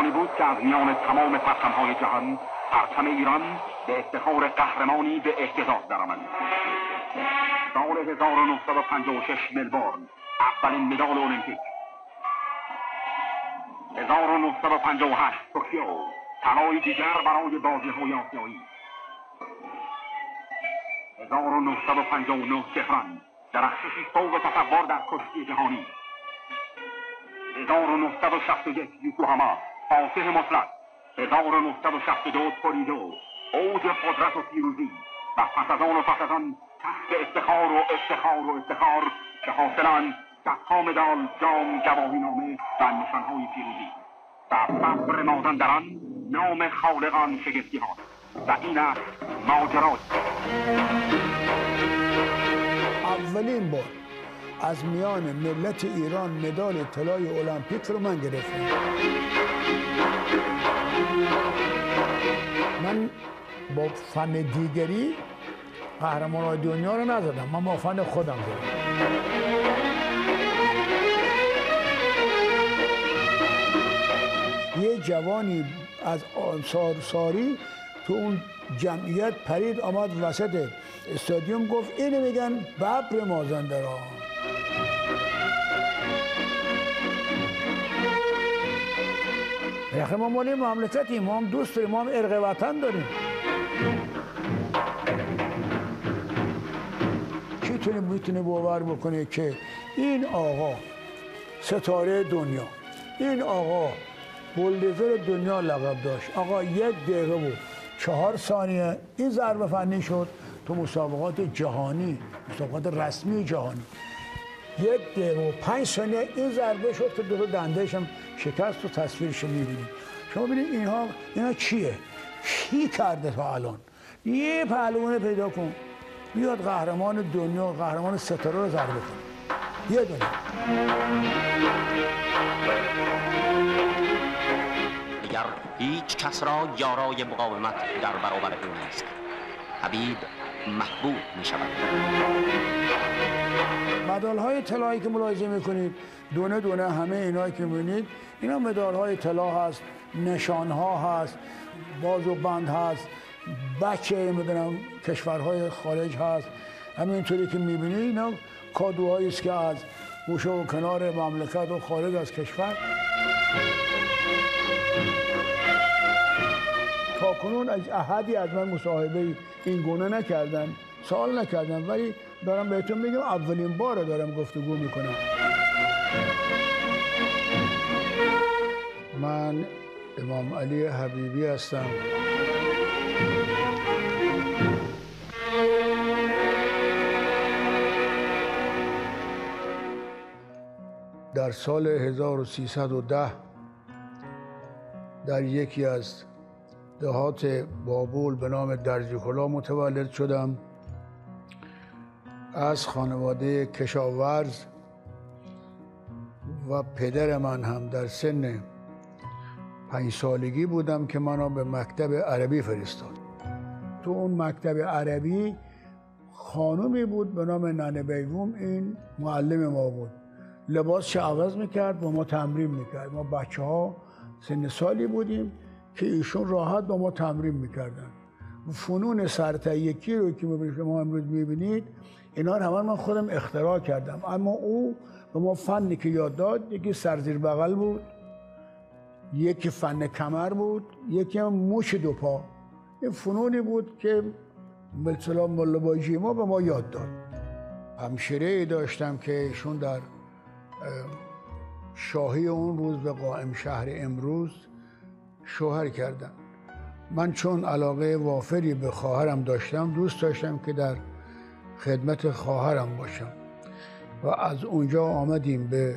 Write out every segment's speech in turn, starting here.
زمانی بود که از میان تمام پرچمهای جهان پرچم ایران به افتخار قهرمانی به احتزاز درآمد. سال 1956 ملبورن اولین مدال المپیک. 1958 توکیو طلای دیگر برای بازی های آسیایی 1959 تهران درخششی فوق تصور در کشتی جهانی. 1961 یوکوهاما فاتح مطلق. 1962 تولیدو اوج قدرت و پیروزی و پس از آن و پس از آن تحت افتخار و افتخار و افتخار که حاصلان صدها مدال جام گواهی نامه و نشانهای پیروزی. و فخر مازندران نام خالقان شگفتی هاست و این است ماجرای اولین بار از میان ملت ایران مدال طلای المپیک رو من گرفتم. من با فن دیگری قهرمان دنیا رو نزدم من با فن خودم زدم یه جوانی از آنصار ساری تو اون جمعیت پرید آمد وسط استادیوم گفت اینو میگن ببر مازندران. بالاخره ما مالی مملکتیم ما هم دوست داریم ما هم ارق وطن داریم. کی تونه می‌تونه باور بکنه که این آقا ستاره دنیا این آقا بولدزر دنیا لقب داشت. آقا یک دقیقه بود چهار ثانیه. این ضربه فنی شد تو مسابقات جهانی مسابقات رسمی جهانی. یک دقیقه و پنج ثانیه این ضربه شد که دو دندهش شکست و تصویرش می‌بینید شما ببینید اینها اینا چیه؟ کی کرده تا الان؟ یه پهلوان پیدا کن. بیاد قهرمان دنیا قهرمان ستاره رو ضربه کن یه دونه. دیگر هیچ کس را یارای مقاومت در برابر او نیست. حبیب محبوب می شود مدال های طلایی که ملاحظه می‌کنید دونه دونه همه اینایی که می‌بینید اینا مدال های طلا هست نشان ها هست باز و بند هست بچه می‌دونم کشورهای خارج هست. همینطوری که می‌بینید اینا کادوهایی است که از گوشه و کنار مملکت و خارج از کشور. تا کنون از احدی از من مصاحبه این گونه نکردن. سوال نکردن ولی دارم بهتون میگم اولین بار دارم گفتگو می‌کنم. من امام علی حبیبی هستم. در سال 1310 در یکی از دهات بابول به نام درجکلا متولد شدم. از خانواده کشاورز و پدر من هم در سن پنج سالگی بودم که منو به مکتب عربی فرستاد. تو اون مکتب عربی خانومی بود به نام ننه بیگوم این معلم ما بود. لباسش عوض می‌کرد با ما تمرین می‌کرد. ما بچه ها سن سالی بودیم که ایشون راحت با ما تمرین می‌کردن. فنون سرتیکی رو که شما امروز می‌بینید اینا رو همه من خودم اختراع کردم. اما او به ما فنی که یاد داد یکی سرزیر بغل بود یکی فن کمر بود یکی موش دو پا. این فنونی بود که ملسلام ملباجی ما به ما یاد داد. همشیره ای داشتم که ایشون در شاهی اون روز به قائم شهر امروز شوهر کردم من چون علاقه وافری به خواهرم داشتم دوست داشتم که در خدمت خواهرم باشم. و از اونجا آمدیم به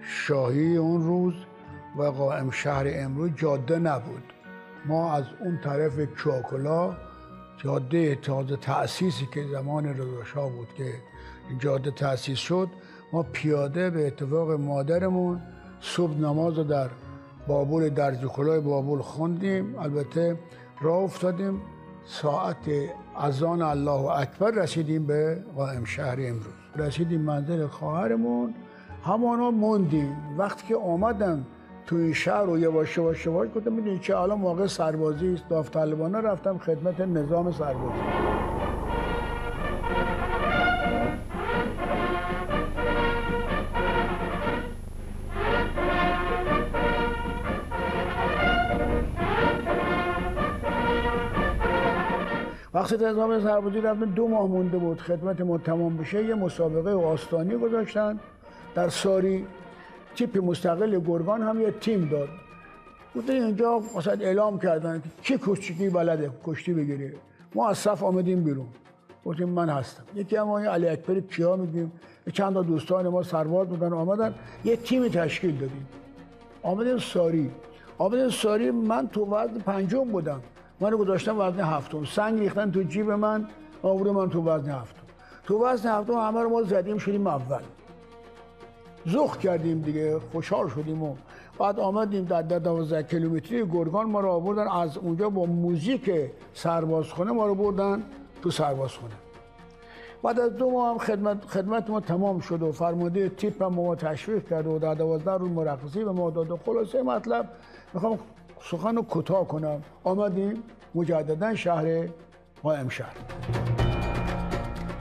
شاهی اون روز و قائم شهر امروز جاده نبود. ما از اون طرف چاکلا جاده تازه تأسیسی که زمان رضا بود که جاده تأسیس شد ما پیاده به اتفاق مادرمون صبح نماز در بابول در بابول خوندیم. البته راه افتادیم. ساعت اذان الله اکبر رسیدیم به قائم شهر امروز. رسیدیم منزل خواهرمون. همانا موندیم. وقتی که آمدن تو این شهر رو یواش یواش یواش گفتم می‌دونی چه؟ الان موقع سربازی است داوطلبانه رفتم خدمت نظام سربازی. وقتی نظام سربازی رفتم دو ماه مونده بود. خدمت ما تمام بشه. یه مسابقه آستانی گذاشتن. در ساری تیپ مستقل گرگان هم یه تیم داد. گفته اینجا مثلا اعلام کردن که کی کشتی بلده کشتی بگیره. ما از صف آمدیم بیرون. گفتیم من هستم. یکی هم علی اکبر کیا میگیم؟ چند تا دوستان ما سرباز بودن آمدن. یه تیم تشکیل دادیم. آمدیم ساری. آمدیم ساری من تو وزن پنجم بودم. من گذاشتم وزن هفتم. سنگ ریختن تو جیب من آورد من تو وزن هفتم. تو وزن هفتم همه رو ما زدیم شدیم اول. زخ کردیم دیگه خوشحال شدیم و بعد آمدیم در دوازده کیلومتری گرگان ما رو آوردن. از اونجا با موزیک سربازخونه ما رو بردن تو سربازخونه بعد از دو ماه هم خدمت, خدمت ما تمام شد و فرمانده تیپ هم ما تشویق کرد و در دوازده روز مرخصی به ما داد. و خلاصه مطلب می‌خوام سخن رو کوتاه کنم. آمدیم مجددا شهر قائم شهر.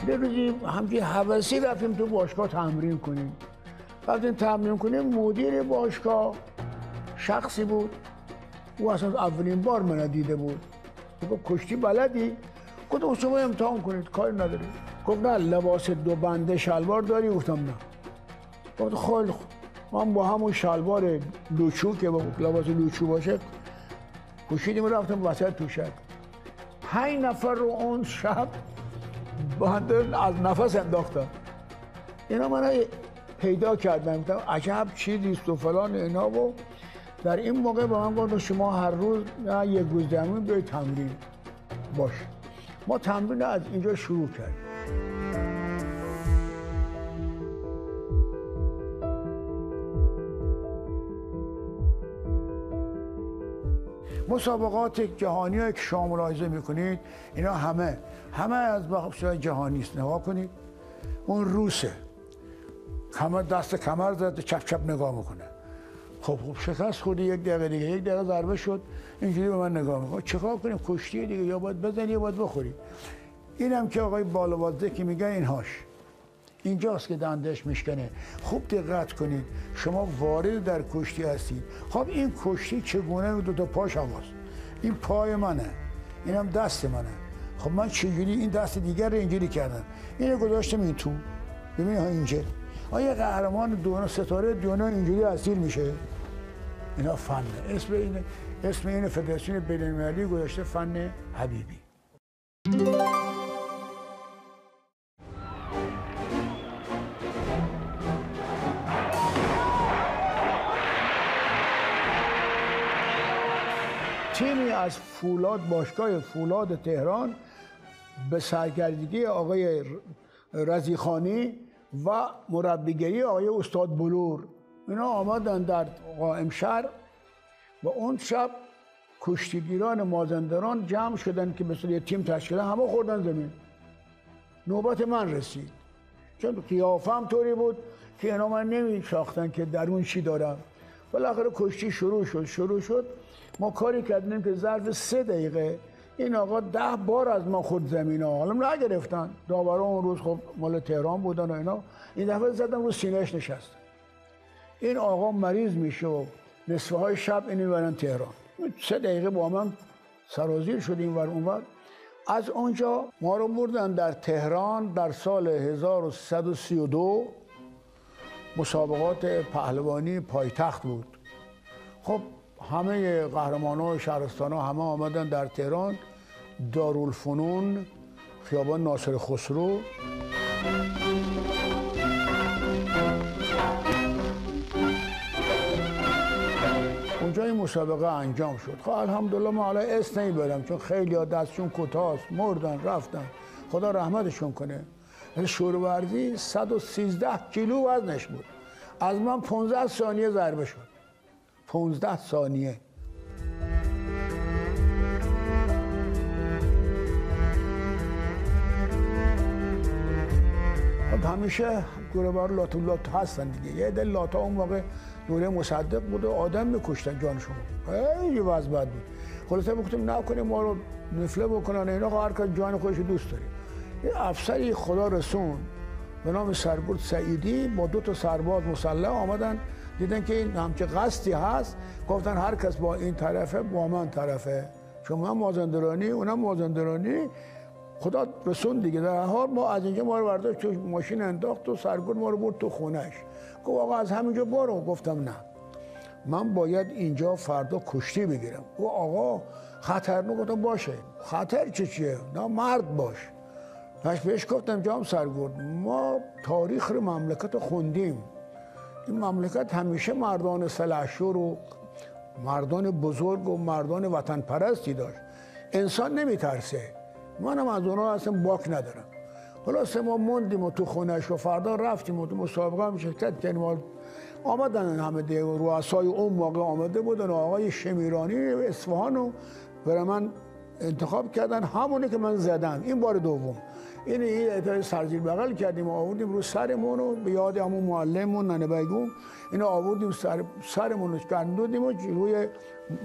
یه روزی همچی حوثی رفتیم تو باشگاه تمرین کنیم. رفتیم تمرین کنیم مدیر باشگاه شخصی بود. او اصلا اولین بار من دیده بود. گفت کشتی بلدی؟ گفتم شما امتحان کنید کاری نداری گفت نه لباس دو بنده شلوار داری؟ گفتم نه. گفت خیلی خوب. من با همون شلوار لوچو که با لباس لوچو باشه کشیدیم رفتم وسط توشک پنج نفر رو اون شب بنده از نفس انداختم. اینا من پیدا کردم گفتم عجب چیزیست و فلان اینا و در این موقع به من گفت شما هر روز نه یک روز بیاید تمرین باش. ما تمرین از اینجا شروع کردیم. مسابقات جهانی که شما ملاحظه می‌کنید اینا همه همه از بخش جهانی است. نگاه کنید. اون روسه. کمر دست کمر زده چپ چپ نگاه می‌کنه. خب خب شکست خوردی یک دقیقه دیگه یک دقیقه ضربه شد. اینجوری به من نگاه می‌کنه. چیکار کنیم؟ کشتی دیگه یا باید بزنی یا باید بخوری؟ اینم که آقای بالوازده که میگه اینهاش. اینجاست که دندش میشکنه. خوب دقت کنید. شما وارد در کشتی هستید. خب این کشتی چگونه دو تا پاش هواست این پای منه. اینم دست منه. خب من چجوری این دست دیگر رو اینجوری کردم؟ اینو گذاشتم این تو. ببین ها اینجا. آیا قهرمان دونه ستاره دونه اینجوری اسیر میشه؟ اینا فنه. اسم این اسم این فدراسیون بین‌المللی گذاشته فن حبیبی. از فولاد باشگاه فولاد تهران به سرگردگی آقای رزیخانی و مربیگری آقای استاد بلور. اینا آمدن در قائم شهر و اون شب کشتیگیران مازندران جمع شدن که مثل یه تیم تشکیل همه خوردن زمین. نوبت من رسید. چون قیافم طوری بود که اینا من نمی شاختن که درون چی دارم. بالاخره کشتی شروع شد شروع شد. ما کاری کردیم که ظرف سه دقیقه این آقا ده بار از ما خود زمین ها. حالا نگرفتن. داورا اون روز خب مال تهران بودن و اینا. این دفعه زدم رو سینهش نشست. این آقا مریض میشه و نصفه های شب اینو می‌برن تهران. سه دقیقه با من سرازیر شدیم ور اونور از اونجا ما رو بردن در تهران در سال 1132 مسابقات پهلوانی پایتخت بود. خب همه قهرمان ها و شهرستان ها همه آمدن در تهران. دارالفنون خیابان ناصر خسرو. اونجا این مسابقه انجام شد. خب الحمدلله ما حالا اسم نمی‌برم چون خیلی ها دستشون کتاست مردن رفتن. خدا رحمتشون کنه. شورورزی 113 کیلو وزنش بود. از من 15 ثانیه ضربه شد. 15 ثانیه. خب همیشه گروبار لاتو لات هستن دیگه. یه دل لاتا اون موقع دوره مصدق بود و آدم میکشتن جانشون خیلی وضع بد بود. خلاصه بگفتیم نکنیم ما رو نفله بکنن اینا هر کس جان خودش دوست داره. یه افسری خدا رسون به نام سرگرد سعیدی با دو تا سرباز مسلح آمدن. دیدن که این همچه قصدی هست. گفتن هر کس با این طرفه با من طرفه. چون من مازندرانی اونم مازندرانی. خدا رسون دیگه. در حال ما از اینجا ما رو برداشت تو ماشین انداخت و سرگرد ما رو برد تو خونش. گفت آقا از همینجا برو. گفتم نه. من باید اینجا فردا کشتی بگیرم. و آقا خطرناک گفتم باشه. خطر چه چیه؟ نه مرد باش. پس بهش گفتم جام سرگرد ما تاریخ رو مملکت خوندیم. این مملکت همیشه مردان سلحشور و مردان بزرگ و مردان وطن پرستی داشت. انسان نمیترسه. منم از اونها اصلا باک ندارم. خلاصه ما موندیم و تو خونش و فردا رفتیم و تو مسابقه هم شرکت کردیم. آمدن همه دیگه رؤسای اون موقع آمده بودن آقای شمیرانی اصفهان رو برای من انتخاب کردن. همونی که من زدم. این بار دوم. این این اتای سرزیر بغل کردیم و آوردیم رو سرمون رو به یاد همون معلممون ننه بیگون اینو آوردیم سر سرمون رو کندودیم و جلوی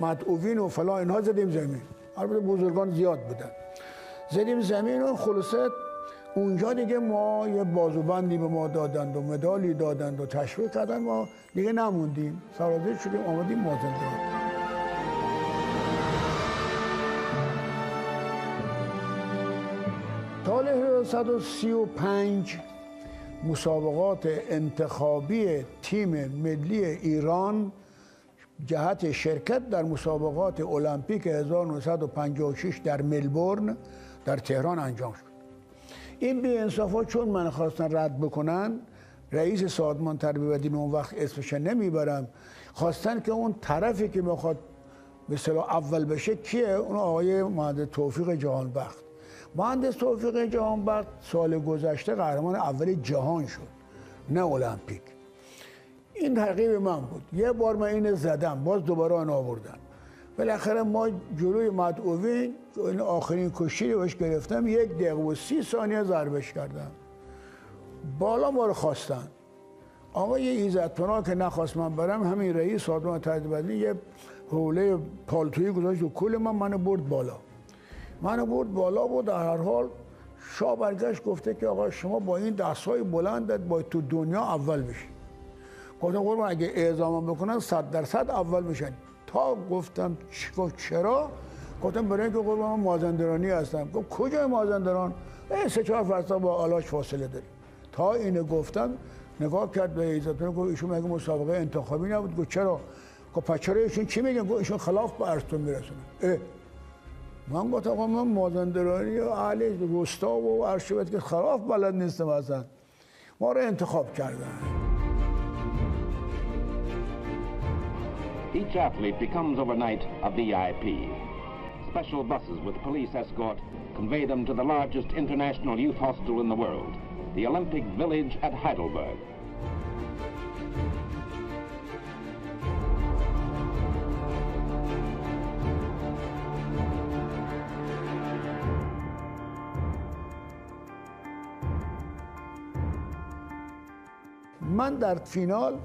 مدعوین و فلا اینها زدیم زمین. البته بزرگان زیاد بودن. زدیم زمین و خلاصت اونجا دیگه ما یه بازوبندی به ما دادند و مدالی دادند و تشویق کردن ما دیگه نموندیم. سرازیر شدیم آمدیم مازندران. سال 1935 مسابقات انتخابی تیم ملی ایران جهت شرکت در مسابقات المپیک 1956 در ملبورن در تهران انجام شد. این بی انصافا چون من خواستن رد بکنن رئیس سازمان تربیت اون وقت اسمش نمی‌برم خواستن که اون طرفی که می‌خواد به اول بشه کیه؟ اون آقای مهندس توفیق جهانبخت. مهندس توفیق جهانبخت سال گذشته قهرمان اول جهان شد نه المپیک. این ترغیب من بود. یه بار من اینو زدم باز دوباره آن آوردن بالاخره ما جلوی مدعوین این آخرین کشتی رو گرفتم یک دقیقه و سی ثانیه ضربش کردم. بالا ما رو خواستن. آقای ایزدپنا که نخواست من برم همین رئیس سازمان تدبیری یه حوله پالتویی گذاشت و کل من منو برد بالا. منو برد بالا بود در هر حال شاه برگشت گفته که آقا شما با این های بلندت باید تو دنیا اول بشی گفتم قربان اگه اعزام بکنن صد درصد اول میشن. تا گفتم چرا؟ گفتم برای اینکه قربان من مازندرانی هستم. گفت کجا مازندران؟ سه چهار فرسا با آلاش فاصله داریم. تا اینو گفتم نگاه کرد به ایزتون گفت ایشون مگه مسابقه انتخابی نبود؟ گفت چرا؟ گفت پس ایشون چی میگن؟ گفت ایشون خلاف به ارستون میرسونه. من گفتم آقا من مازندرانی و اهل روستا و ارشبت که خلاف بلد نیستم اصلا ما رو انتخاب کردن Each athlete becomes overnight a VIP. Special buses with police escort convey them to the largest international youth hostel in the world, the Olympic Village at Heidelberg. من در فینال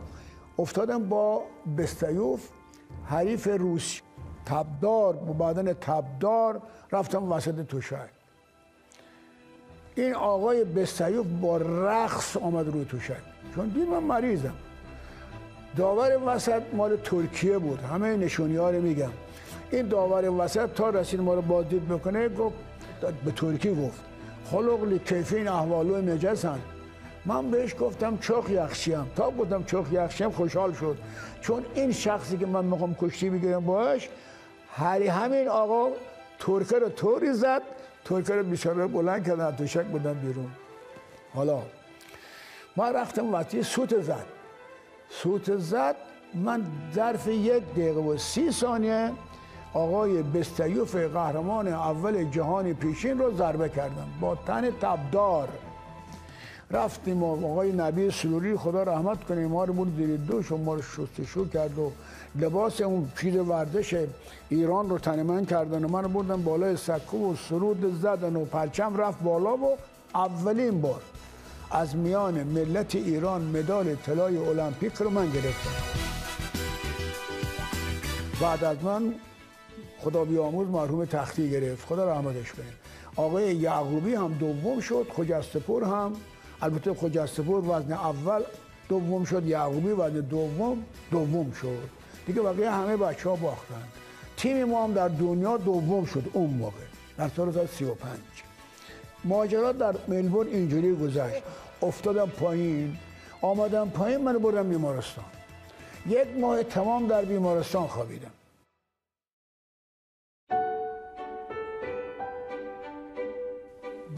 افتادم با بستیوف حریف روسی. تبدار با بدن تبدار رفتم وسط توشک این آقای بستیوف با رقص آمد روی توشک چون دید من مریضم. داور وسط مال ترکیه بود. همه نشونی ها رو میگم. این داور وسط تا رسید ما رو بازدید بکنه گفت به ترکی گفت خلق کیفین احوالو نجسن من بهش گفتم چخ یخشیم تا گفتم چخ یخشیم خوشحال شد. چون این شخصی که من می‌خوام کشتی بگیرم باش هری همین آقا ترکه رو طوری زد ترکه رو بیچاره بلند کردن توشک بودن بیرون. حالا ما رفتم وقتی سوت زد. سوت زد من ظرف یک دقیقه و سی ثانیه آقای بستیوف قهرمان اول جهان پیشین رو ضربه کردم. با تن تبدار. رفتیم و آقای نبی سروری خدا رحمت کنه ما رو بود زیر دوش و ما رو شستشو کرد و لباس اون پیر ورزش ایران رو تن من کردن و من بردن بالای سکو و سرود زدن و پرچم رفت بالا و اولین بار از میان ملت ایران مدال طلای المپیک رو من گرفتم. بعد از من خدا بیاموز مرحوم تختی گرفت. خدا رحمتش کنه. آقای یعقوبی هم دوم شد خجستپور هم البته خجستپور وزن اول دوم شد یعقوبی وزن دوم دوم شد. دیگه بقیه همه بچه ها باختن. تیم ما هم در دنیا دوم شد اون موقع. در سال 35 ماجرا در ملبورن اینجوری گذشت. افتادم پایین آمدم پایین منو بردم بیمارستان. یک ماه تمام در بیمارستان خوابیدم.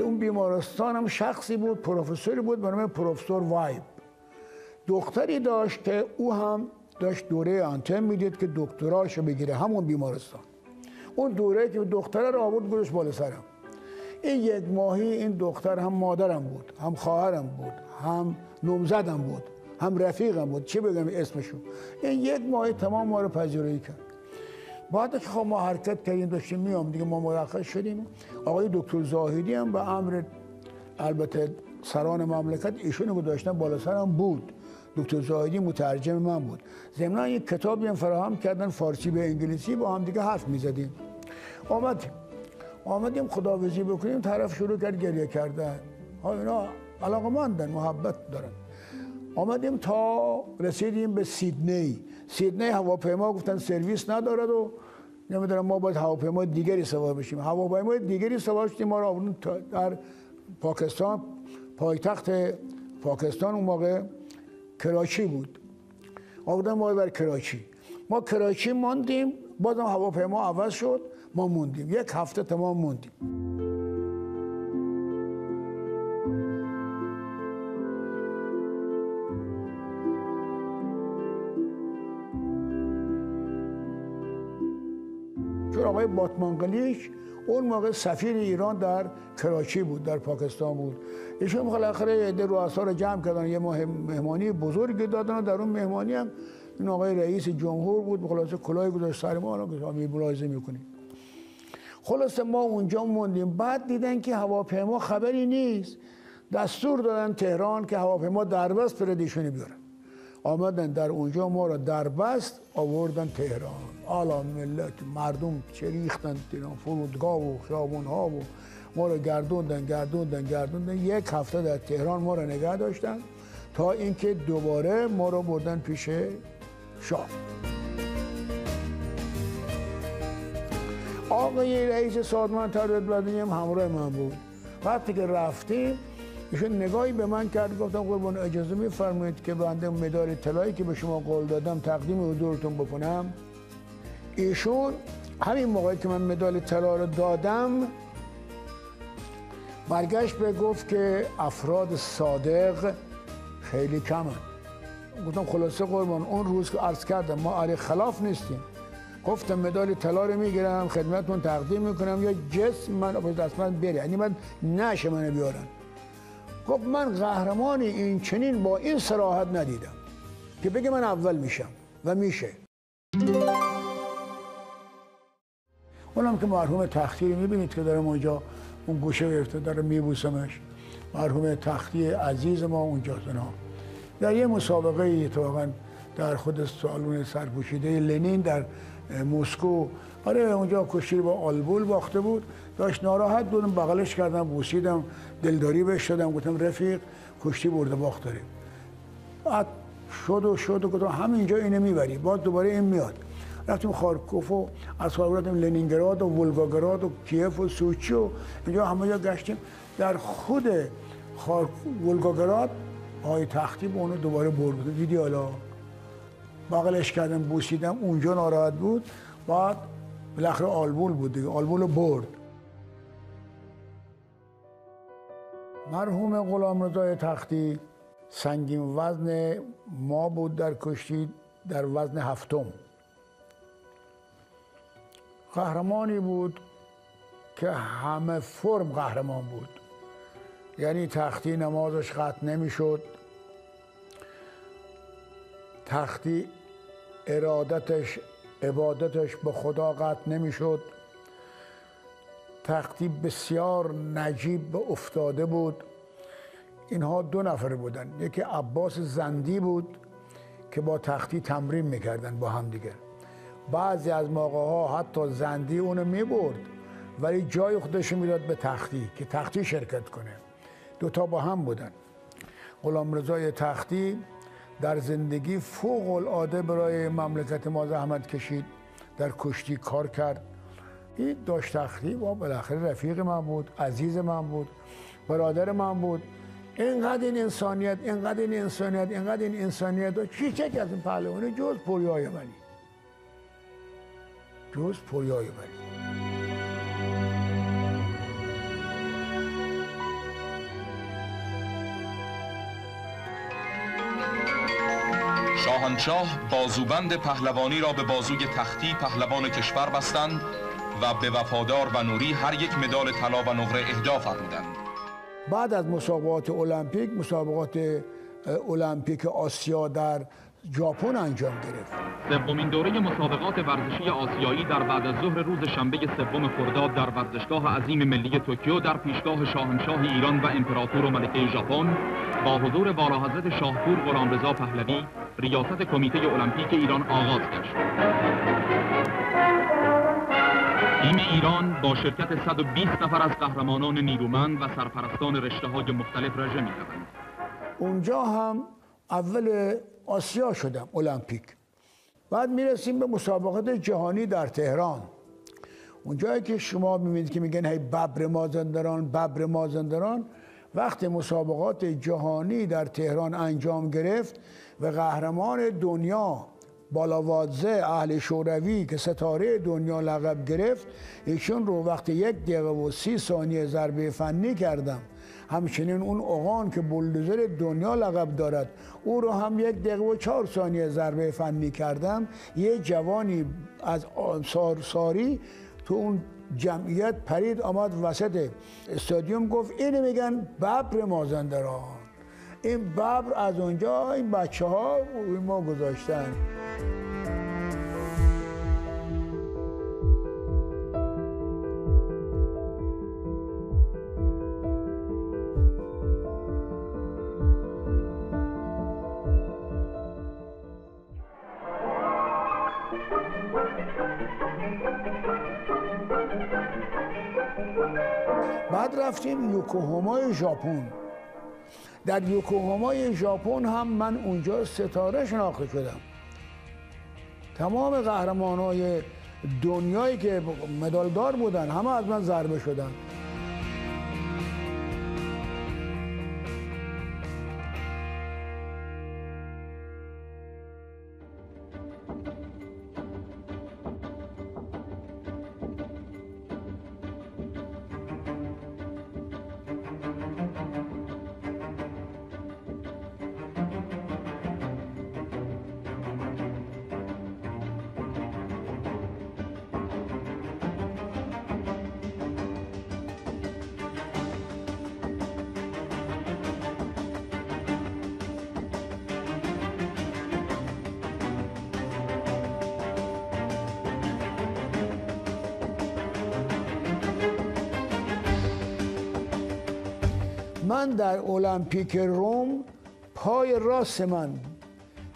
اون بیمارستان هم شخصی بود پروفسوری بود به نام پروفسور وایب. دختری داشت که او هم داشت دوره آنتن می‌دید که دکتراشو بگیره همون بیمارستان. اون دوره که دختره رو آورد گذاشت بالا سرم. این یک ماهی این دختر هم مادرم بود هم خواهرم بود هم نومزدم بود هم رفیقم بود. چه بگم اسمشو؟ این یک ماهی تمام ما رو پذیرایی کرد. بعد که خب ما حرکت کردیم داشتیم میام دیگه ما مرخص شدیم. آقای دکتر زاهدی هم به امر البته سران مملکت ایشون داشتن بالا سرم بود. دکتر زاهدی مترجم من بود. ضمن یک کتابی هم فراهم کردن فارسی به انگلیسی با هم دیگه حرف می‌زدیم. آمدیم. آمدیم خداویسی بکنیم. طرف شروع کرد گریه کردن. ها اینا علاقه مندن محبت دارن. آمدیم تا رسیدیم به سیدنی. سیدنی هواپیما گفتن سرویس ندارد و نمی‌دونم ما باید هواپیما دیگری سوار بشیم. هواپیما دیگری سوار شدیم. ما را در پاکستان پایتخت پاکستان اون موقع کراچی بود. آوردن ما بر کراچی. ما کراچی ماندیم بازم هواپیما عوض شد ما موندیم. یک هفته تمام موندیم. چون آقای باتمانگلیش اون موقع سفیر ایران در کراچی بود در پاکستان بود. ایشون بالاخره عده رؤسا رو جمع کردن یه مهمانی بزرگی دادن در اون مهمانی هم این آقای رئیس جمهور بود. خلاصه کلاه گذاشت سر ما که ملاحظه می‌کنیم خلاصه ما اونجا موندیم. بعد دیدن که هواپیما خبری نیست. دستور دادن تهران که هواپیما دربست پردیشونی بیارن آمدن در اونجا ما را دربست آوردن تهران. آلا ملت مردم چه ریختن فرودگاه و خیابون ها و ما را گردوندن گردوندن گردوندن. یک هفته در تهران ما را نگه داشتن تا اینکه دوباره ما را بردن پیش شاه. آقای رئیس سازمان تردد بدنی هم همراه من بود. وقتی که رفتیم ایشون نگاهی به من کرد گفتم قربان اجازه میفرمایید که بنده مدال طلایی که به شما قول دادم تقدیم حضورتون بکنم. ایشون همین موقعی که من مدال طلا رو دادم برگشت به گفت که افراد صادق خیلی کمن. گفتم خلاصه قربان اون روز که عرض کردم ما علی خلاف نیستیم. گفتم مدال طلا رو می‌گیرم خدمتتون تقدیم می‌کنم یا جسم من دست من بره یعنی من نشه منو بیارن. گفت من قهرمانی این چنین با این سراحت ندیدم که بگه من اول میشم و میشه. اونم که مرحوم تختی می‌بینید که دارم اونجا اون گوشه گرفته داره میبوسمش. مرحوم تختی عزیز ما اونجا سنا در یه مسابقه اتفاقا در خود سالون سرپوشیده لنین در مسکو آره اونجا کشتی با آلبول باخته بود. داشت ناراحت بودم بغلش کردم بوسیدم دلداری بهش شدم گفتم رفیق کشتی برده باخت داریم. بعد شد و شد و گفتم همینجا اینو می‌بری. بعد دوباره این میاد. رفتیم خارکوف و از رفتیم لنینگراد و ولگاگراد و کیف و سوچی و اینجا همه جا گشتیم. در خود خار... ولگاگراد آقای تختی به اونو دوباره برد. دیدی حالا؟ بغلش کردم بوسیدم اونجا ناراحت بود. بعد بالاخره آلبول بود دیگه آلبول برد. مرحوم غلام رضای تختی سنگین وزن ما بود در کشتی در وزن هفتم. قهرمانی بود که همه فرم قهرمان بود. یعنی تختی نمازش قطع نمی‌شد. تختی ارادتش عبادتش به خدا قطع نمی‌شد. تختی بسیار نجیب به افتاده بود. اینها دو نفر بودن. یکی عباس زندی بود که با تختی تمرین می‌کردن با هم دیگر بعضی از موقع ها حتی زندی اونو می‌برد ولی جای خودش می‌داد به تختی که تختی شرکت کنه. دوتا با هم بودن. غلام رضای تختی در زندگی فوق العاده برای مملکت ما زحمت کشید در کشتی کار کرد. این داشت تختی با بالاخره رفیق من بود عزیز من بود برادر من بود. اینقدر این انسانیت اینقدر این انسانیت اینقدر این انسانیت چی چک از این پهلوانی جز پوریای منی. جز پوریای منی. شاهنشاه بازوبند پهلوانی را به بازوی تختی پهلوان کشور بستند و به وفادار و نوری هر یک مدال طلا و نقره اهدا فرمودند. بعد از مسابقات المپیک مسابقات المپیک آسیا در ژاپن انجام گرفت. سومین دوره مسابقات ورزشی آسیایی در بعد از ظهر روز شنبه سوم خرداد در ورزشگاه عظیم ملی توکیو در پیشگاه شاهنشاه ایران و امپراتور و ملکه ژاپن با حضور والا حضرت شاهپور غلامرضا پهلوی ریاست کمیته المپیک ایران آغاز گشت. تیم ایران با شرکت 120 نفر از قهرمانان نیرومند و سرپرستان رشته های مختلف رژه می اونجا هم اول آسیا شدم المپیک. بعد می‌رسیم به مسابقات جهانی در تهران. اونجایی که شما می‌بینید که میگن هی ببر مازندران ببر مازندران وقتی مسابقات جهانی در تهران انجام گرفت و قهرمان دنیا بالاوادزه اهل شوروی که ستاره دنیا لقب گرفت ایشون رو وقتی یک دقیقه و سی ثانیه ضربه فنی کردم. همچنین اون اوغان که بلدوزر دنیا لقب دارد. او رو هم یک دقیقه و چهار ثانیه ضربه فنی کردم یه جوانی از ساری تو اون جمعیت پرید آمد وسط استادیوم گفت اینو میگن ببر مازندران. این ببر از اونجا این بچه ها ما گذاشتن. رفتیم یوکوهامای ژاپن. در یوکوهامای ژاپن هم من اونجا ستاره شناخته شدم. تمام قهرمان های دنیایی که مدالدار بودن همه از من ضربه شدن. من در المپیک روم پای راست من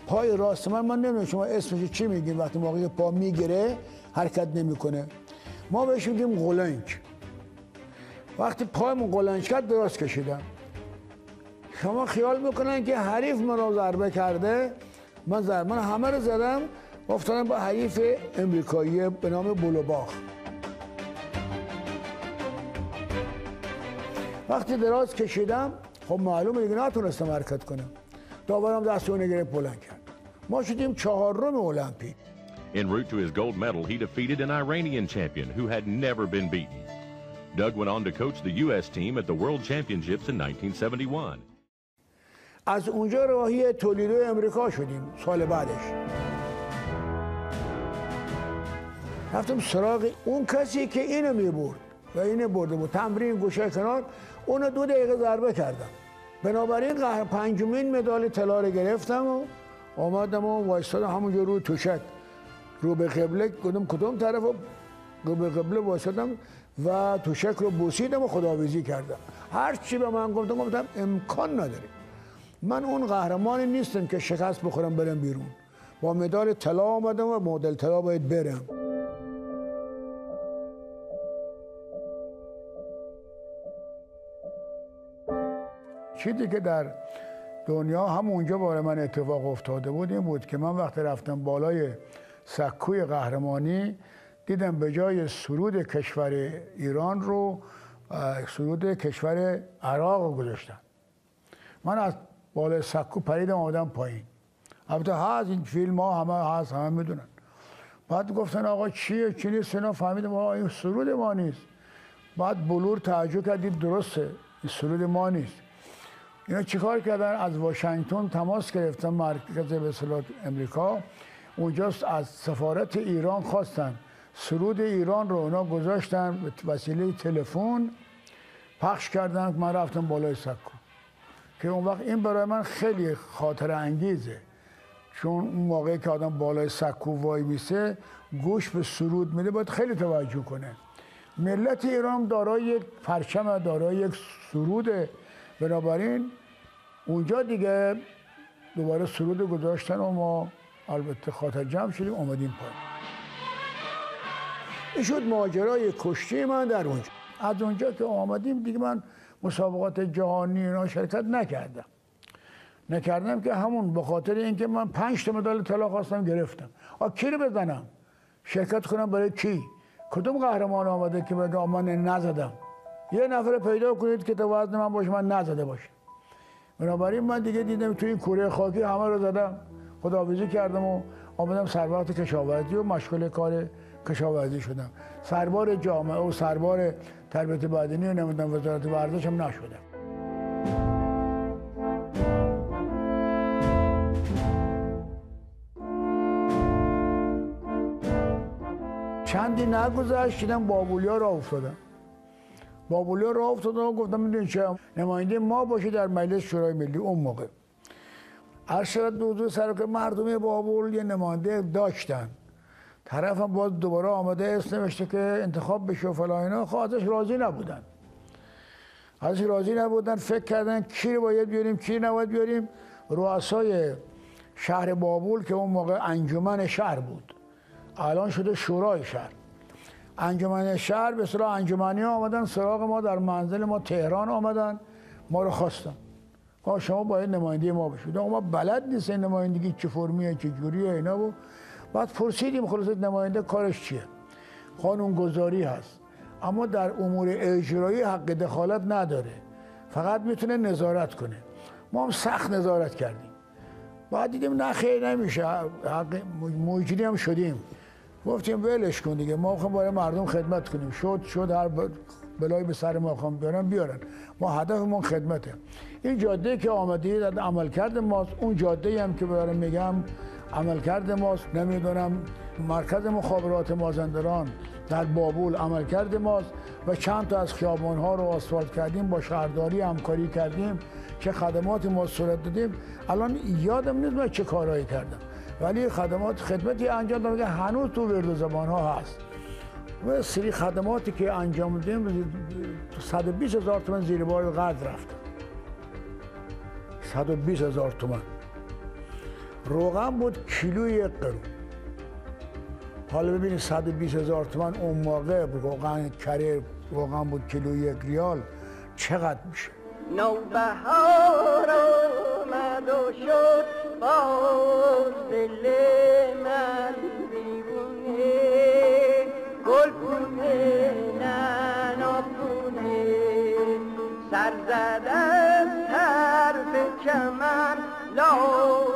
پای راست من من نمی‌دونم شما اسمش چی میگین وقتی موقعی پا می‌گیره حرکت نمی‌کنه. ما بهش میگیم قلنک وقتی پایمون قلنک کرد درست کشیدم. شما خیال می‌کنن که حریف من رو ضربه کرده. من ضربه من همه رو زدم افتادم با حریف امریکایی به نام بولوباخ وقتی دراز کشیدم خب معلومه دیگه نتونستم حرکت کنم داورم دست اون گرفت بلند کرد ما شدیم چهارم المپیک En route to his gold medal, he defeated an Iranian champion who had never been beaten. Doug went on to coach the U.S. team at the World Championships in 1971. از اونجا راهی تولیدو امریکا شدیم سال بعدش رفتم سراغ اون کسی که اینو می‌برد و اینو برده بود. تمرین گوشه کنار. اونو دو دقیقه ضربه کردم بنابراین قهر پنجمین مدال طلا رو گرفتم و آمدم و وایستادم همونجا رو توشک. رو به قبله کدوم کدوم طرف رو به قبله وایستادم و توشک رو بوسیدم و خداویزی کردم. هر چی به من گفتم گفتم امکان نداره. من اون قهرمانی نیستم که شکست بخورم برم بیرون. با مدال طلا آمدم و مدل طلا باید برم. چیزی که در دنیا هم اونجا برای من اتفاق افتاده بود این بود که من وقتی رفتم بالای سکوی قهرمانی دیدم به جای سرود کشور ایران رو سرود کشور عراق رو گذاشتن. من از بالای سکو پریدم آمدم پایین. البته هست این فیلم ها همه هست همه می‌دونن. بعد گفتن آقا چیه چی نیست؟ اینا فهمیدم آقا این سرود ما نیست. بعد بلور تعجب کردید درسته این سرود ما نیست. اینا چیکار کردن؟ از واشنگتن تماس گرفتن مرکز به امریکا. اونجاست از سفارت ایران خواستن. سرود ایران رو اونا گذاشتن به وسیله تلفن. پخش کردن من رفتم بالای سکو. که اون وقت این برای من خیلی خاطر انگیزه. چون اون موقعی که آدم بالای سکو وای میسه گوش به سرود میده باید خیلی توجه کنه. ملت ایران دارای یک پرچم دارای یک سروده بنابراین اونجا دیگه دوباره سرود گذاشتن و ما البته خاطر جمع شدیم آمدیم پایین. این شد ماجرای کشتی من در اونجا. از اونجا که آمدیم دیگه من مسابقات جهانی اینا شرکت نکردم. نکردم که همون به خاطر اینکه من پنج تا مدال طلا خواستم گرفتم. آ کی رو بزنم؟ شرکت کنم برای کی؟ کدوم قهرمان آمده که بگه من نزدم؟ یه نفر پیدا کنید که تو وزن من باشه من نزده باشه. بنابراین من دیگه دیدم توی این کوره خاکی همه رو زدم. خداحافظی کردم و آمدم سرباخت کشاورزی و مشغول کار کشاورزی شدم. سربار جامعه و سربار تربیت بدنی و نمی‌دونم وزارت ورزش هم نشدم. چندی نگذشت دیدم بابولیا را افتادم. بابولیا را افتادم و گفتم می‌دونی چه نماینده ما باشه در مجلس شورای ملی اون موقع هر شد سر که مردم بابول یه نماینده داشتن طرف هم باز دوباره آمده اسم نوشته که انتخاب بشه و فلان اینا راضی نبودن ازش راضی نبودن فکر کردن کی رو باید بیاریم کی نباید بیاریم رؤسای شهر بابول که اون موقع انجمن شهر بود الان شده شورای شهر انجمن شهر به صلاح انجمنی آمدن سراغ ما در منزل ما تهران آمدن. ما رو خواستن. خب شما باید نماینده ما بشید. ما بلد نیست نمایندگی چه فرمیه چه جوریه اینا بود بعد پرسیدیم خلاص نماینده کارش چیه؟ قانون گذاری هست. اما در امور اجرایی حق دخالت نداره. فقط می‌تونه نظارت کنه. ما هم سخت نظارت کردیم. بعد دیدیم نه خیر نمیشه. حق مجری هم شدیم. گفتیم ولش کن دیگه ما خواهم برای مردم خدمت کنیم. شد شد هر بلایی به سر ما خواهم بیارن بیارن. ما هدفمون خدمته. این جاده که آمدید عملکرد ماست. اون جاده هم که برای میگم عملکرد ماست. نمی‌دونم مرکز مخابرات مازندران در بابول عملکرد ماست. و چند تا از خیابان ها رو آسفالت کردیم با شهرداری همکاری کردیم چه خدمات ما صورت دادیم. الان یادم نیست من چه کارهایی کردم. ولی خدمات خدمتی انجام دادم که هنوز تو ورد زبان ها هست. و سری خدماتی که انجام دادیم 120 هزار تومن زیر بار قرض رفت. 120 هزار تومن. روغن بود کیلو یک قرون. حالا ببینید 120 هزار تومن اون موقع روغن کره روغن بود کیلو یک ریال. چقدر میشه؟ نوبهار آمد و شد. باز دل من دیوونه گل پونه نناپونه سر زدم طرف چمن لاله و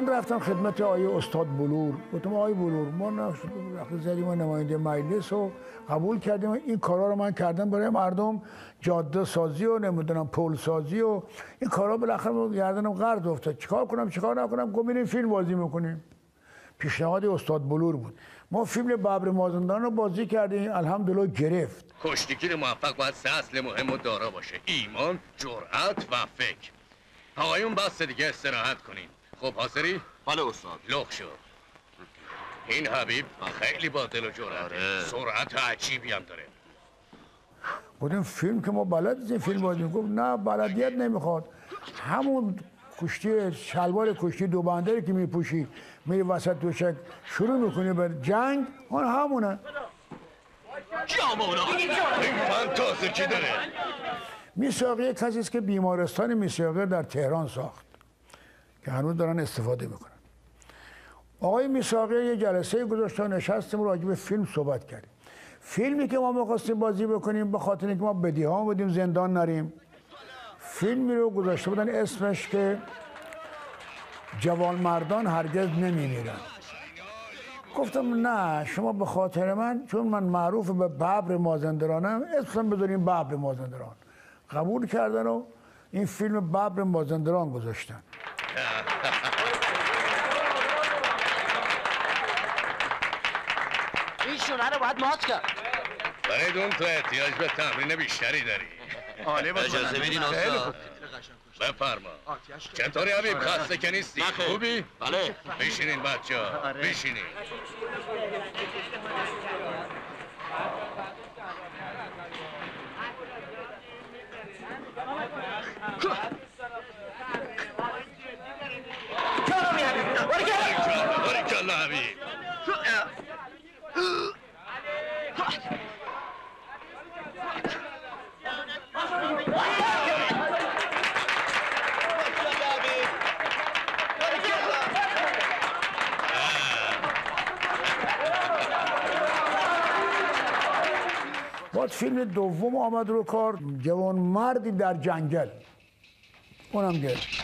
من رفتم خدمت آیه استاد بلور. گفتم آیه بلور ما وقتی زدیم ما نماینده مجلس رو قبول کردیم این کارا رو من کردم برای مردم جاده سازی و نمی‌دونم پل سازی و این کارا بالاخره گردنم قرض افتاد. چیکار کنم چیکار نکنم؟ گفتم فیلم بازی می‌کنیم. پیشنهاد استاد بلور بود. ما فیلم ببر مازندران رو بازی کردیم الحمدلله گرفت. کشتیگیر موفق باید سه اصل مهم و دارا باشه. ایمان جرأت و فکر. آقایون بس دیگه استراحت کنین. خب حاضری؟ بله استاد. لخ شو. این حبیب خیلی با دل و جرأته. سرعت عجیبی هم داره. بودیم فیلم که ما بلد نیستیم فیلم بازی گفت نه بلدیت نمی‌خواد. همون کشتی شلوار کشتی دو بندری که میپوشی میری وسط دوشک شروع می‌کنی به جنگ اون همونه. این فن تازه کی داره؟ میساقی یک کسی است که بیمارستان میساقی در تهران ساخت. که هنوز دارن استفاده می‌کنن. آقای میساقی یه جلسه گذاشت و نشستیم راجع به فیلم صحبت کردیم. فیلمی که ما می‌خواستیم بازی بکنیم به خاطر اینکه ما بدی ها بودیم زندان نریم. فیلمی رو گذاشته بودن اسمش که جوان مردان هرگز نمیمیرن. گفتم نه شما به خاطر من چون من معروف به ببر مازندرانم اسمم بذاریم ببر مازندران. قبول کردن و این فیلم ببر مازندران گذاشتن. این شونه رو باید مات کرد. فریدون تو احتیاج به تمرین بیشتری داری. بود اجازه میدین آسا بفرما. چطوری حبیب؟ خسته که نیستی. خوبی؟ بله. بشینین بچه ها بشینین باریکلا حبیب بعد فیلم دوم آمد رو کار. جوان مردی در جنگل. اونم گرفت.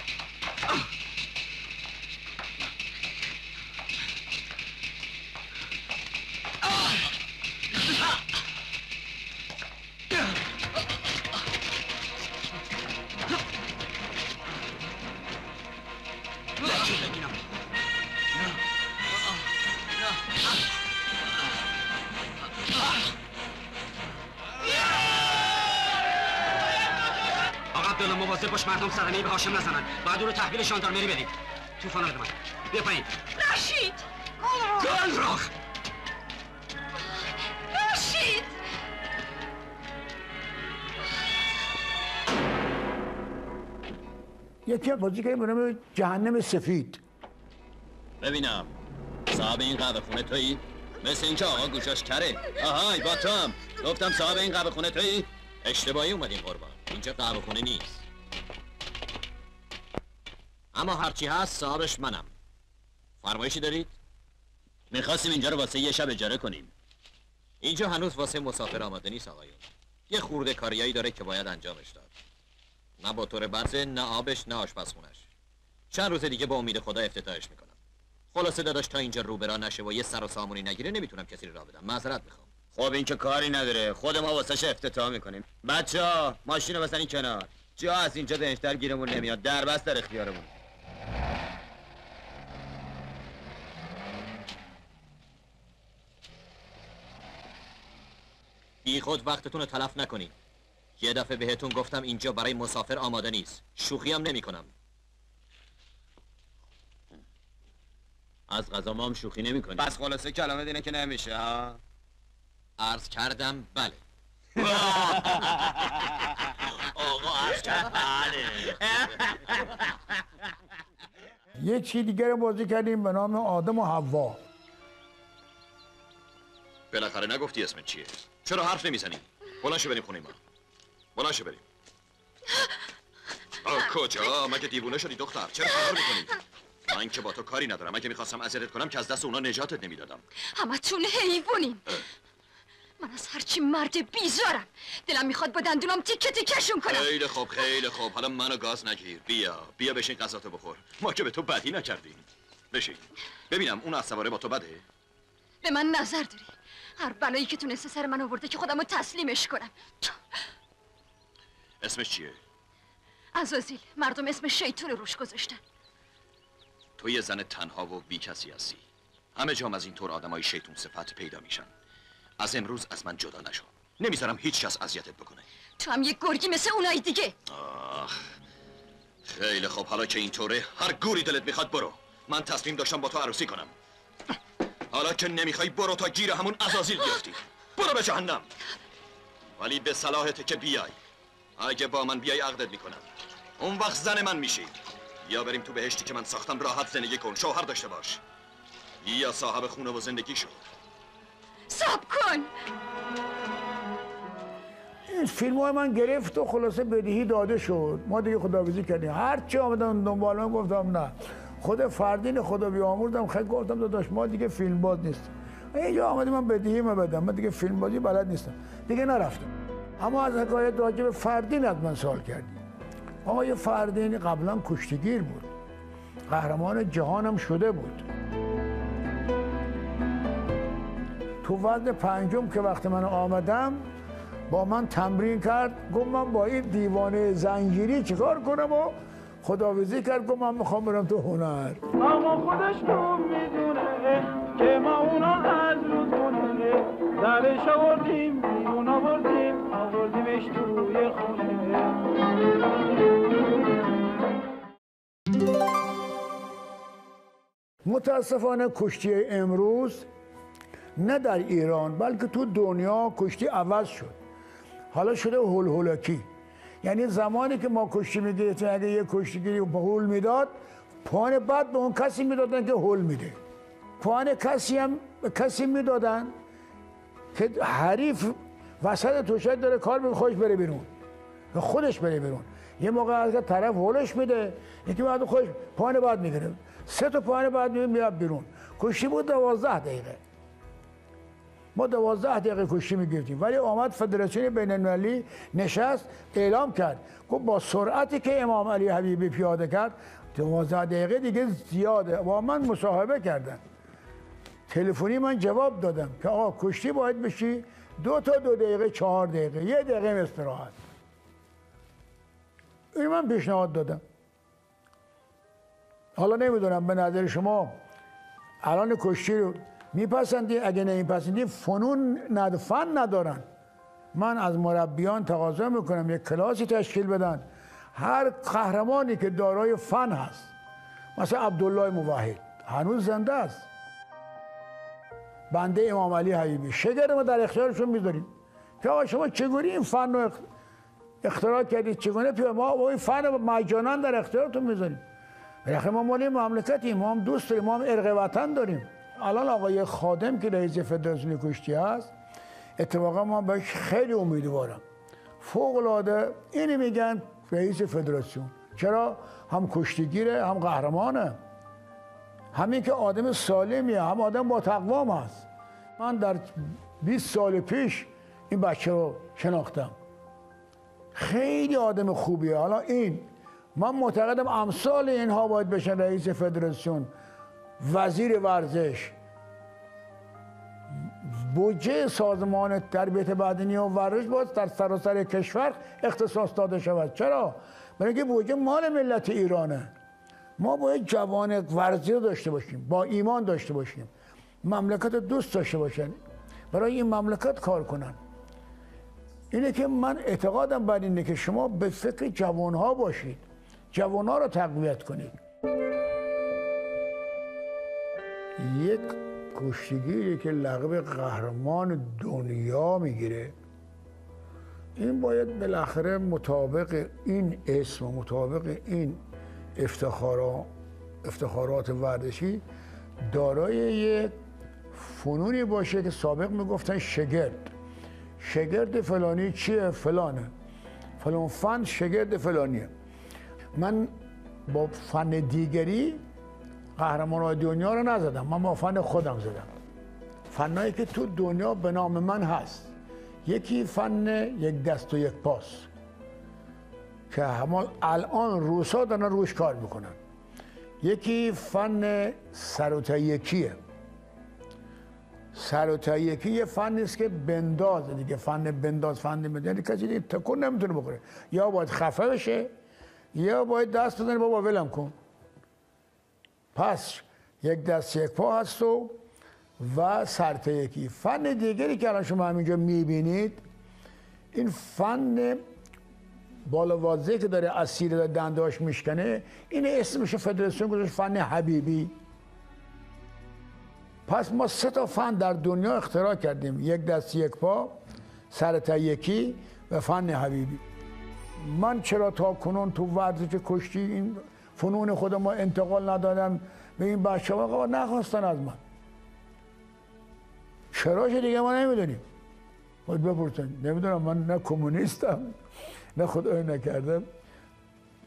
تحویل ژاندارمری بدید طوفان بده من بیا پایین. رشید گلراخ رشید یکی هم بازی که به جهنم سفید. ببینم. صاحب این قهوه خونه تویی؟ مثل اینکه آقا گوشاش کره. آهای با تو هم گفتم صاحب این قهوه خونه تویی؟ اشتباهی اومدیم قربان. اینجا قهوه خونه نیست. اما هرچی هست صاحبش منم. فرمایشی دارید؟ می‌خواستیم اینجا رو واسه یه شب اجاره کنیم. اینجا هنوز واسه مسافر آماده نیست آقایون. یه خورده کاریایی داره که باید انجامش داد. نه با طور برزه نه آبش نه آشپزخونش. چند روز دیگه با امید خدا افتتاحش می‌کنم. خلاصه داداش تا اینجا روبرا نشه و یه سر و سامونی نگیره نمی‌تونم کسی راه بدم. معذرت می‌خوام. خب این که کاری نداره. خود ما واسه افتتاح می‌کنیم. بچه ها ماشین رو بزنین کنار. جا از اینجا دنشتر گیرمون نمیاد. در اختیارمون. بی خود وقتتون رو تلف نکنین. یه دفعه بهتون گفتم اینجا برای مسافر آماده نیست. شوخی هم نمی کنم. از غذا ما هم شوخی نمی کنیم. بس خلاصه کلامه دینه که نمیشه ها عرض کردم بله. آقا عرض کرد بله. یک چی دیگر رو بازی کردیم به نام آدم و حوا. بالاخره نگفتی اسمت چیه؟ چرا حرف نمی‌زنی؟ بلند شو بریم خونه ما. بلند شو بریم. آه کجا؟ مگه دیوونه شدی دختر؟ چرا فرار می‌کنی؟ من که با تو کاری ندارم. اگه می‌خواستم اذیتت کنم که از دست اونا نجاتت نمی‌دادم. همتون حیوانین من از هرچی مرد بیزارم. دلم می‌خواد با دندونام تیکه تیکشون کنم. خیلی خوب خیلی خوب. حالا منو گاز نگیر. بیا بیا بشین غذاتو بخور. ما که به تو بدی نکردیم. بشین. ببینم اون از سواره با تو بده؟ به من نظر داری. هر بلایی که تونسته سر من آورده که خودم رو تسلیمش کنم. اسمش چیه؟ عزازیل مردم اسم شیطون رو روش گذاشتن. تو یه زن تنها و بی کسی هستی. همه جام از این طور آدمای شیطون صفت پیدا میشن. از امروز از من جدا نشو. نمی‌ذارم هیچ کس اذیتت بکنه. تو هم یه گرگی مثل اونایی دیگه. آخ خیلی خوب. حالا که اینطوره هر گوری دلت می‌خواد برو. من تصمیم داشتم با تو عروسی کنم. حالا که نمی‌خوای برو تا گیر همون ازازیل بیفتی. برو به جهنم. ولی به صلاحته که بیای. اگه با من بیای عقدت می‌کنم. اون وقت زن من میشی. یا بریم تو بهشتی که من ساختم راحت زندگی کن. شوهر داشته باش. یا صاحب خونه و زندگی شو. ساب کن. این فیلم های من گرفت و خلاصه بدهی داده شد. ما دیگه خداویزی کردیم. هر چی آمدن دنبال من گفتم نه. خود فردین خدا بیاموردم خیلی گفتم داداش ما دیگه فیلم باز نیست اینجا آمدی من بدهی ما بدم من دیگه فیلم بازی بلد نیستم. دیگه نرفتم. اما از حکایت راجع به فردین از من سوال کردی. آقای فردین قبلا کشتگیر بود. قهرمان جهانم شده بود. تو وزن پنجم که وقتی من آمدم با من تمرین کرد گفت من با این دیوانه زنجیری چیکار کنم و خداویزی کرد گفت من می‌خوام برم تو هنر. اما خودش خوب می‌دونه که ما اونا از روز کنونه درش آوردیم بیرون آوردیم آوردیمش توی خونه. متاسفانه کشتی امروز نه در ایران بلکه تو دنیا کشتی عوض شد. حالا شده هول هولکی. یعنی زمانی که ما کشتی می‌گرفتیم اگه یه کشتیگیری هول می‌داد پوان بعد به اون کسی می‌دادن که هول میده. پوان کسی هم به کسی می‌دادن که حریف وسط توشک داره کار به خودش بره بیرون. به خودش بره بیرون. یه موقع از طرف هولش میده یکی بعد خودش پوان بعد می‌گیره. سه تا پوان بعد میاد بیرون. کشتی بود دوازده دقیقه. ما دوازده دقیقه کشتی می‌گرفتیم ولی آمد فدراسیون بین المللی نشست اعلام کرد. گفت با سرعتی که امام علی حبیبی پیاده کرد دوازده دقیقه دیگه زیاده. با من مصاحبه کردن. تلفنی من جواب دادم که آقا کشتی باید بشی. دو تا دو دقیقه چهار دقیقه. یه دقیقه استراحت. این من پیشنهاد دادم. حالا نمی‌دونم به نظر شما الان کشتی رو میپسندی؟ اگه نمیپسندی فنون ند فن ندارن. من از مربیان تقاضا می‌کنم یک کلاسی تشکیل بدن. هر قهرمانی که دارای فن هست مثلا عبدالله موحد هنوز زنده است. بنده امام علی حبیبی. شگر ما در اختیارشون می‌ذاریم. که شما چگونه این فن رو اختراع کردید؟ چگونه پی ما این فن مجانان در اختیارتون می‌ذاریم. بالاخره ما مالی مملکتیم. ما هم دوست داریم. ما هم ارق وطن داریم. الان آقای خادم که رئیس فدراسیون کشتی هست اتفاقا ما بهش خیلی امیدوارم. فوق العاده اینی میگن رئیس فدراسیون چرا؟ هم کشتیگیره هم قهرمانه. همین که آدم سالمیه هم آدم با تقوام هست. من در 20 سال پیش این بچه رو شناختم. خیلی آدم خوبیه. حالا این من معتقدم امثال اینها باید بشن رئیس فدراسیون وزیر ورزش. بودجه سازمان تربیت بدنی و ورزش باید در سراسر کشور اختصاص داده شود. چرا؟ برای اینکه بودجه مال ملت ایرانه. ما باید جوان ورزی داشته باشیم با ایمان داشته باشیم مملکت دوست داشته باشن برای این مملکت کار کنن. اینه که من اعتقادم بر اینه که شما به فکر جوانها باشید. جوانها رو تقویت کنید. یک کشتیگیری که لقب قهرمان دنیا می‌گیره. این باید بالاخره مطابق این اسم و مطابق این افتخارات افتخارات ورزشی دارای یک فنونی باشه که سابق می‌گفتن شگرد. شگرد فلانی چیه؟ فلانه. فلان فن شگرد فلانیه. من با فن دیگری قهرمان دنیا رو نزدم. من با فن خودم زدم. فنایی که تو دنیا به نام من هست. یکی فن یک دست و یک پاس. که همال الان روسا دارن روش کار می‌کنن. یکی فن سر و یکیه. سر و یکی یه فن نیست که بنداز دیگه فن بنداز فن بنداز. یعنی کسی دیگه تکون نمی‌تونه بخوره. یا باید خفه بشه یا باید دست بزنه بابا ولم کن. پس یک دست یک پا هست و و سرت یکی. فن دیگری که الان شما همینجا می‌بینید این فن بالا واضحه که داره اسیر داره دنداش میشکنه این اسمش فدراسیون گذاشت فن حبیبی. پس ما سه تا فن در دنیا اختراع کردیم. یک دست یک پا سر تا یکی و فن حبیبی. من چرا تا کنون تو ورزش کشتی این فنون خود ما انتقال ندادم به این بچه ها نخواستن از من. چراش دیگه ما نمی‌دونیم. خود بپرسن. نمی‌دونم من نه کمونیستم نه خدای نکردم.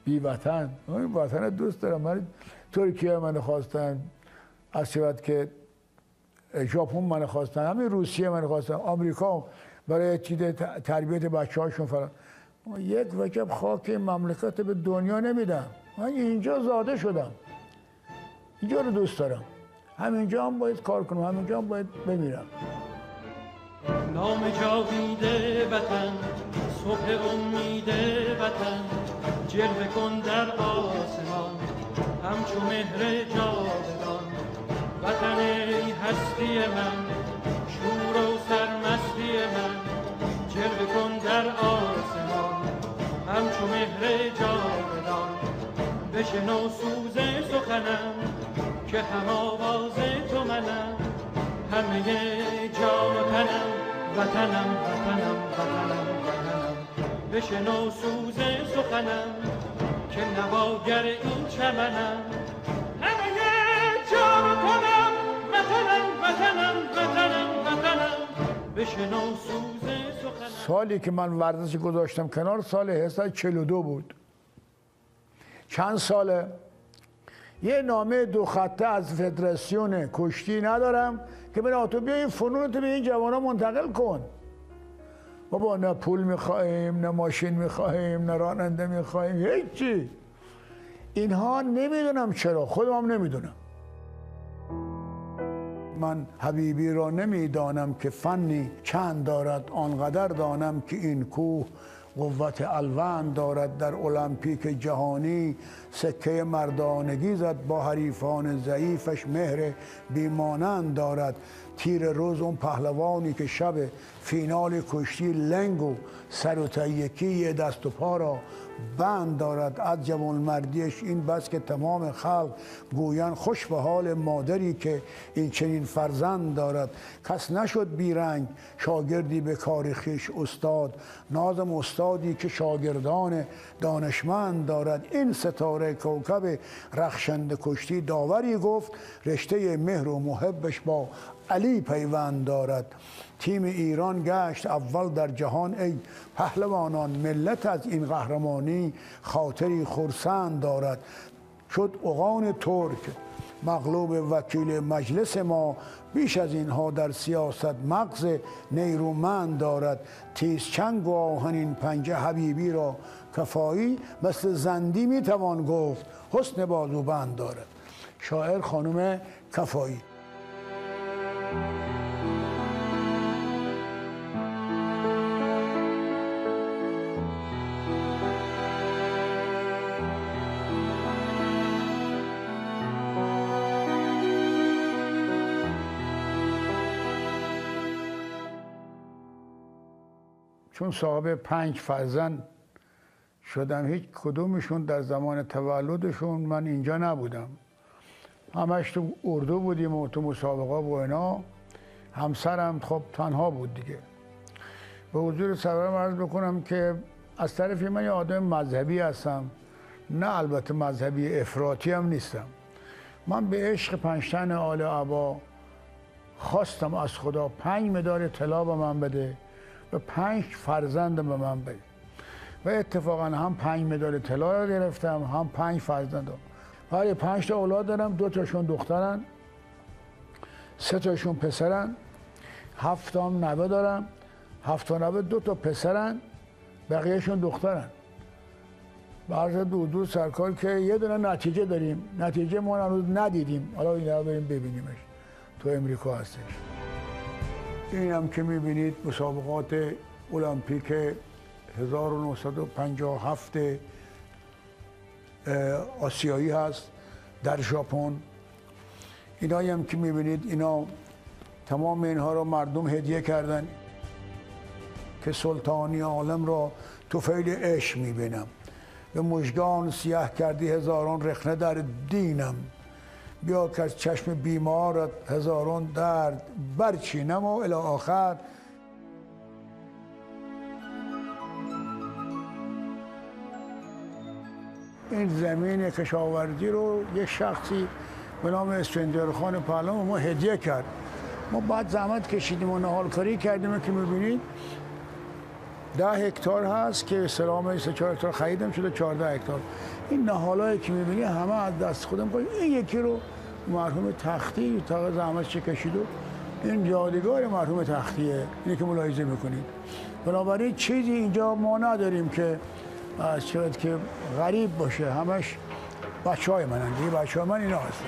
بی وطن. این وطن دوست دارم. من ترکیه من خواستن. از شود که ژاپن من خواستن. همین روسیه من خواستن. آمریکا برای چیز تربیت بچه هاشون فران یک وکب خاک مملکت به دنیا نمیدم. من اینجا زاده شدم. اینجا رو دوست دارم. همینجا هم باید کار کنم. همینجا هم باید بمیرم. نام جاویده وطن صبح امید وطن. جلوه کن در آسمان همچو مهر جاودان. وطن ای هستی من شور و سرمستی من. جلوه کن در آسمان همچو مهر جاودان. بشنو سوز سخنم که هم آواز تو منم. همه جان و تنم وطنم وطنم وطنم وطنم. بشنو سوز سخنم که نواگر این چمنم. همه جان و تنم وطنم وطنم وطنم وطنم. بشنو سوز سخنم. سالی که من ورزش گذاشتم کنار سال 1942 بود. چند ساله. یه نامه دو خطه از فدراسیون کشتی ندارم که به تو بیا این فنون تو به این جوان منتقل کن. بابا نه پول می‌خواهیم نه ماشین می‌خواهیم نه راننده می‌خواهیم هیچی. اینها نمی‌دونم چرا خودم نمی‌دونم. من حبیبی را نمی‌دانم که فنی چند دارد آنقدر دانم که این کوه قوت الوان دارد در المپیک جهانی. سکه مردانگی زد با حریفان ضعیفش مهر بیمانند دارد. تیر روز اون پهلوانی که شب فینال کشتی لنگ و سر و یکی دست و پا را بند دارد از مردیش این بس که تمام خلق گویان خوش به حال مادری که این چنین فرزند دارد. کس نشد بیرنگ شاگردی به کار خیش استاد. نازم استادی که شاگردان دانشمند دارد. این ستاره کوکب رخشند کشتی داوری گفت رشته مهر و محبش با علی پیوند دارد. تیم ایران گشت اول در جهان ای پهلوانان ملت از این قهرمانی خاطری خورسند دارد. شد اوغان ترک مغلوب وکیل مجلس ما بیش از اینها در سیاست مغز نیرومند دارد. تیز چنگ و آهنین پنجه حبیبی را کفایی مثل زندی می‌توان گفت. حسن بازوبند دارد. شاعر خانم کفایی چون صاحب پنج فرزند شدم هیچ کدومشون در زمان تولدشون من اینجا نبودم. همش تو اردو بودیم و تو مسابقه و اینا. همسرم خب تنها بود دیگه. به حضور سرورم عرض بکنم که از طرفی من یه آدم مذهبی هستم. نه البته مذهبی افراطی هم نیستم. من به عشق پنجتن آل عبا خواستم از خدا پنج مدار طلا به من بده. و پنج فرزند به من بده و اتفاقا هم پنج مدال طلا رو گرفتم هم پنج فرزند. ولی پنج تا اولاد دارم دو تاشون دخترن سه تاشون پسرن هفت هم نوه دارم هفت تا نوه دو تا پسرن بقیهشون دخترن. بعض دو دو سرکار که یه دونه نتیجه داریم. نتیجه ما هنوز ندیدیم. حالا این رو بریم ببینیمش. تو امریکا هستش. این هم که می‌بینید مسابقات المپیک 1957 آسیایی هست در ژاپن. اینایی هم که می‌بینید اینا تمام اینها رو مردم هدیه کردن که سلطانی عالم را تو فیل عشق می‌بینم. به مژگان سیاه کردی هزاران رخنه در دینم. بیا که از چشم بیمارت هزاران درد برچینم و الی آخر. این زمین کشاورزی رو یک شخصی به نام اسفندیار خان پهلوان ما هدیه کرد. ما بعد زحمت کشیدیم و نهال کاری کردیم که می‌بینید ده هکتار هست که سلام سه چهار هکتار خریدم شده 14 هکتار. این نهالایی که می‌بینی همه از دست خودم. کنیم این یکی رو مرحوم تختی تا زحمت چه کشید و این یادگار مرحوم تختیه. اینی که ملاحظه می‌کنید. بنابراین چیزی اینجا ما نداریم که از شاید که غریب باشه. همش بچه های من دیگه بچه های من اینا هستن.